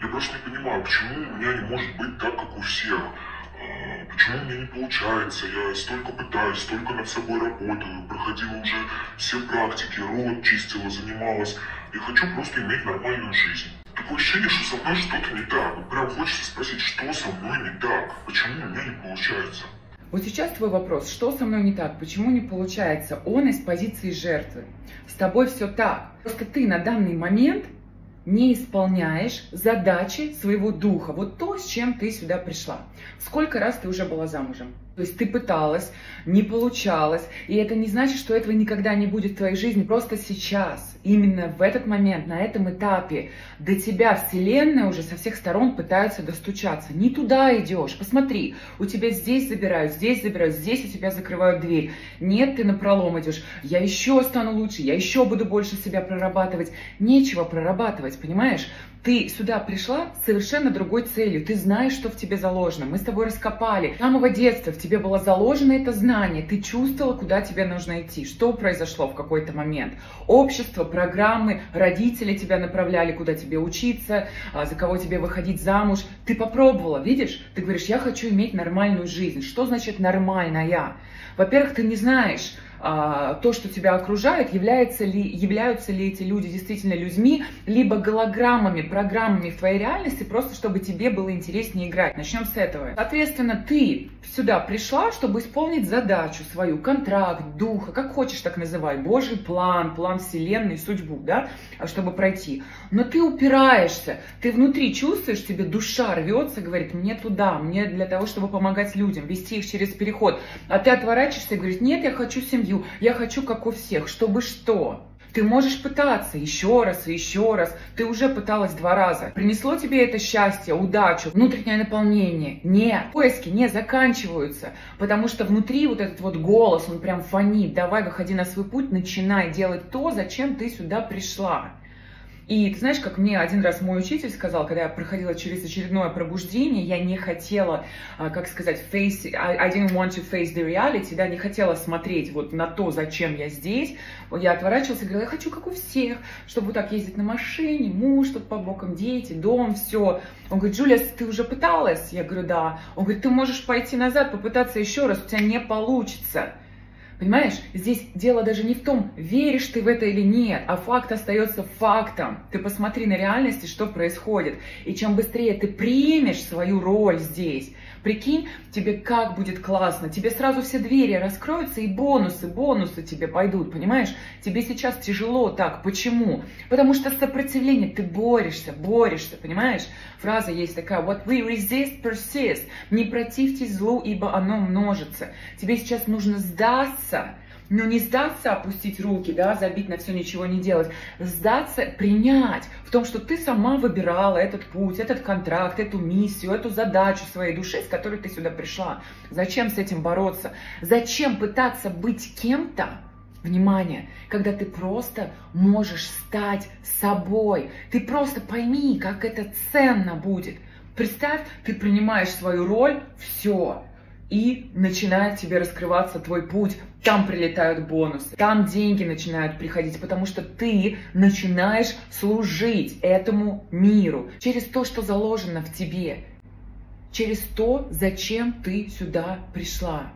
Я просто не понимаю, почему у меня не может быть так, как у всех. А, Почему меня не получается? Я столько пытаюсь, столько над собой работаю, проходила уже все практики, рот чистила, занималась. Я хочу просто иметь нормальную жизнь. Такое ощущение, что со мной что-то не так. Прям хочется спросить, что со мной не так? Почему у меня не получается? Вот сейчас твой вопрос, что со мной не так, почему не получается? Он из позиции жертвы. С тобой все так. Просто ты на данный момент не исполняешь задачи своего духа. Вот то, с чем ты сюда пришла. Сколько раз ты уже была замужем? То есть ты пыталась, не получалось. И это не значит, что этого никогда не будет в твоей жизни. Просто сейчас, именно в этот момент, на этом этапе, до тебя Вселенная уже со всех сторон пытается достучаться. Не туда идешь. Посмотри, у тебя здесь забирают, здесь забирают, здесь у тебя закрывают дверь. Нет, ты на пролом идешь. Я еще стану лучше, я еще буду больше себя прорабатывать. Нечего прорабатывать, понимаешь? Ты сюда пришла с совершенно другой целью. Ты знаешь, что в тебе заложено. Мы с тобой раскопали. С самого детства в тебе было заложено это знание. Ты чувствовала, куда тебе нужно идти. Что произошло в какой-то момент? Общество, программы, родители тебя направляли, куда тебе учиться, а, за кого тебе выходить замуж. Ты попробовала, видишь? Ты говоришь, я хочу иметь нормальную жизнь. Что значит нормальная? Во-первых, ты не знаешь, то, что тебя окружает, является ли, являются ли эти люди действительно людьми, либо голограммами, программами в твоей реальности, просто чтобы тебе было интереснее играть. Начнем с этого. Соответственно, ты сюда пришла, чтобы исполнить задачу свою, контракт, духа, как хочешь так называй, Божий план, план Вселенной, судьбу, да, чтобы пройти. Но ты упираешься, ты внутри чувствуешь, тебе душа рвется, говорит, мне туда, мне для того, чтобы помогать людям, вести их через переход. А ты отворачиваешься и говоришь, нет, я хочу семью, семью, я хочу как у всех, чтобы что? Ты можешь пытаться еще раз и еще раз. Ты уже пыталась два раза. Принесло тебе это счастье, удачу, внутреннее наполнение? Нет. Поиски не заканчиваются. Потому что внутри вот этот вот голос, он прям фонит. Давай, выходи на свой путь, начинай делать то, зачем ты сюда пришла. И ты знаешь, как мне один раз мой учитель сказал, когда я проходила через очередное пробуждение, я не хотела, а, как сказать, face, I didn't want to face the reality, да, не хотела смотреть вот на то, зачем я здесь. Я отворачивалась и говорила, я хочу, как у всех, чтобы вот так ездить на машине, муж тут по бокам, дети, дом, все. Он говорит, Джулия, ты уже пыталась? Я говорю, да. Он говорит, ты можешь пойти назад, попытаться еще раз, у тебя не получится. Понимаешь, здесь дело даже не в том, веришь ты в это или нет, а факт остается фактом. Ты посмотри на реальности, что происходит. И чем быстрее ты примешь свою роль здесь, прикинь, тебе как будет классно. Тебе сразу все двери раскроются и бонусы, бонусы тебе пойдут, понимаешь? Тебе сейчас тяжело так. Почему? Потому что сопротивление, ты борешься, борешься, понимаешь? Фраза есть такая, what we resist persists. Не противьтесь злу, ибо оно множится. Тебе сейчас нужно сдаться сдаться, но не сдаться, опустить руки, да, забить на все, ничего не делать. Сдаться, принять в том, что ты сама выбирала этот путь, этот контракт, эту миссию, эту задачу своей души, с которой ты сюда пришла. Зачем с этим бороться? Зачем пытаться быть кем-то, Внимание, когда ты просто можешь стать собой. Ты просто пойми, как это ценно будет. Представь, ты принимаешь свою роль, все и начинает тебе раскрываться твой путь. Там прилетают бонусы, там деньги начинают приходить, потому что ты начинаешь служить этому миру через то, что заложено в тебе, через то, зачем ты сюда пришла.